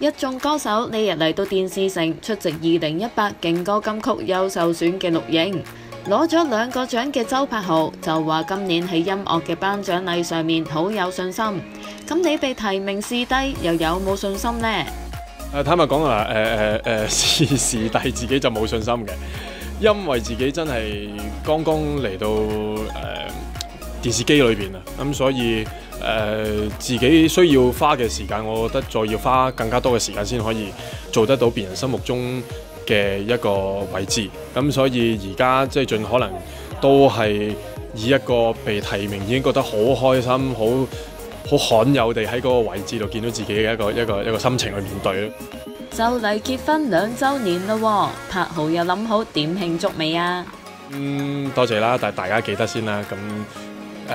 一眾歌手呢日嚟到電視城出席二零一八勁歌金曲優秀選嘅錄影，攞咗兩個獎嘅周柏豪就話今年喺音樂嘅頒獎禮上面好有信心。咁你被提名視帝又有冇信心呢？诶坦白講啊，誒誒誒視視帝自己就冇信心嘅，因為自己真係剛剛嚟到诶、電視機裏邊啊，咁所以。誒、呃、自己需要花嘅時間，我覺得再要花更加多嘅時間先可以做得到別人心目中嘅一個位置。咁所以而家即係盡可能都係以一個被提名已經覺得好開心、好好罕有地喺嗰個位置度見到自己嘅一個一個一個心情去面對咯。就嚟結婚兩週年咯，柏豪又諗好點慶祝未啊？嗯，多謝啦，但係大家記得先啦，咁。誒、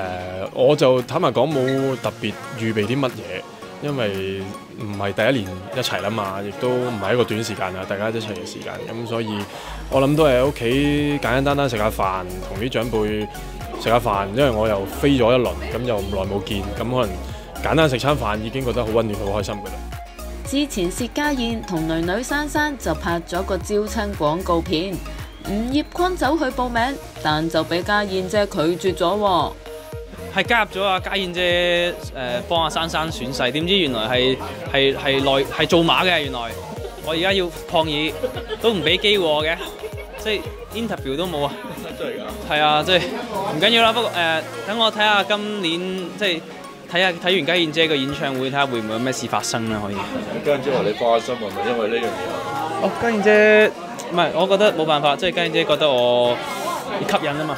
我就坦白講冇特別預備啲乜嘢，因為唔係第一年一齊啦嘛，亦都唔係一個短時間啊，大家一齊嘅時間，咁所以我諗都係喺屋企簡簡單單食下飯，同啲長輩食下飯，因為我又飛咗一輪，咁又唔耐冇見，咁可能簡單食餐飯已經覺得好溫暖、好開心噶啦。之前薛家燕同女女珊珊就拍咗個招親廣告片，吳業坤走去報名，但就俾家燕姐拒絕咗。係加入咗阿家燕姐誒幫阿珊珊選勢，點知原來係係係內係做馬嘅。原來我而家要抗議，都唔俾機會我嘅，即係 interview 都冇啊！真係㗎？係啊，即係唔緊要啦。不過誒，等我睇下今年即係睇下睇完家燕姐個演唱會，睇下會唔會有咩事發生啦？可以。家燕姐話你花心係咪因為呢樣嘢？哦，家燕姐唔係，我覺得冇辦法，即係家燕姐覺得我吸引啊嘛。